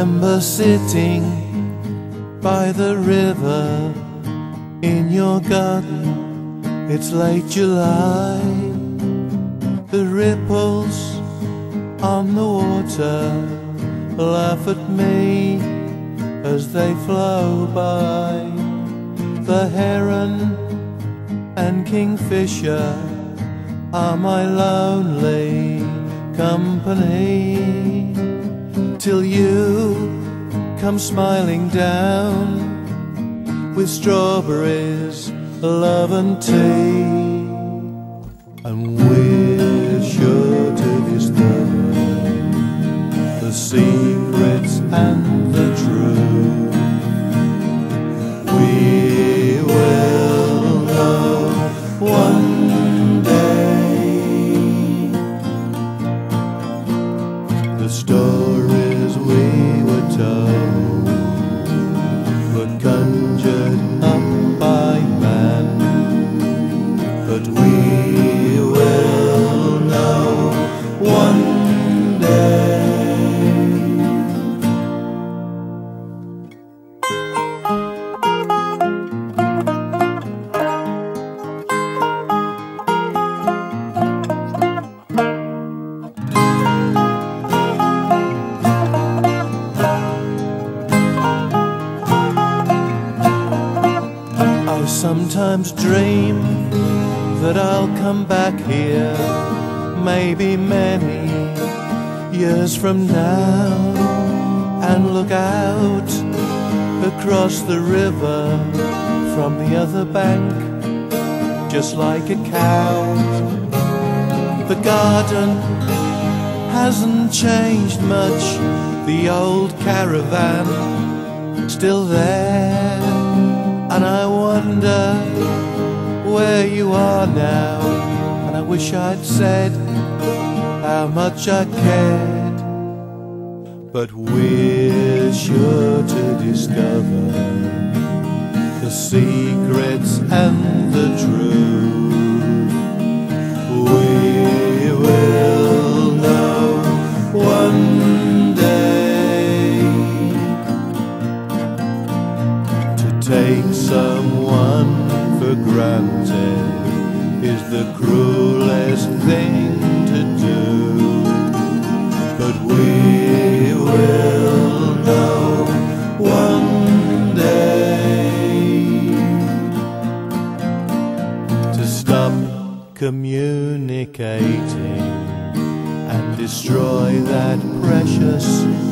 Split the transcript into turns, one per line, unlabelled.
remember sitting by the river in your garden. It's late July. The ripples on the water laugh at me as they flow by. The heron and kingfisher are my lonely company till you come smiling down with strawberries, love and tea, and we're sure to discover the secrets and the truth. We will know one day the stories were were conjured up by man, but we will know one sometimes dream that I'll come back here, maybe many years from now, and look out across the river from the other bank, just like a cow. The garden hasn't changed much, the old caravan still there. Wish I'd said how much I cared. But we're sure to discover the secrets and the truth. We will know one day to take someone for granted is the cruelest thing to do. But we will know one day to stop communicating and destroy that precious